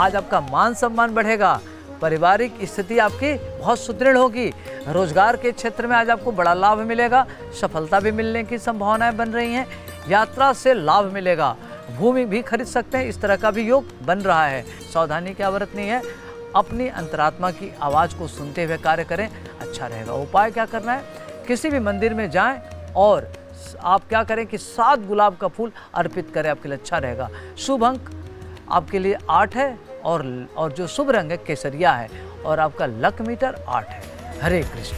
आज आपका मान सम्मान बढ़ेगा। पारिवारिक स्थिति आपकी बहुत सुदृढ़ होगी। रोज़गार के क्षेत्र में आज आपको बड़ा लाभ मिलेगा। सफलता भी मिलने की संभावनाएँ बन रही हैं। यात्रा से लाभ मिलेगा। भूमि भी खरीद सकते हैं। इस तरह का भी योग बन रहा है। सावधानी क्या बरतनी है। अपनी अंतरात्मा की आवाज़ को सुनते हुए कार्य करें। अच्छा रहेगा। उपाय क्या करना है? किसी भी मंदिर में जाएँ और आप क्या करें कि सात गुलाब का फूल अर्पित करें। आपके लिए अच्छा रहेगा। शुभ अंक आपके लिए आठ है। और और जो शुभ रंग है केसरिया है और आपका लक मीटर आठ है। हरे कृष्ण।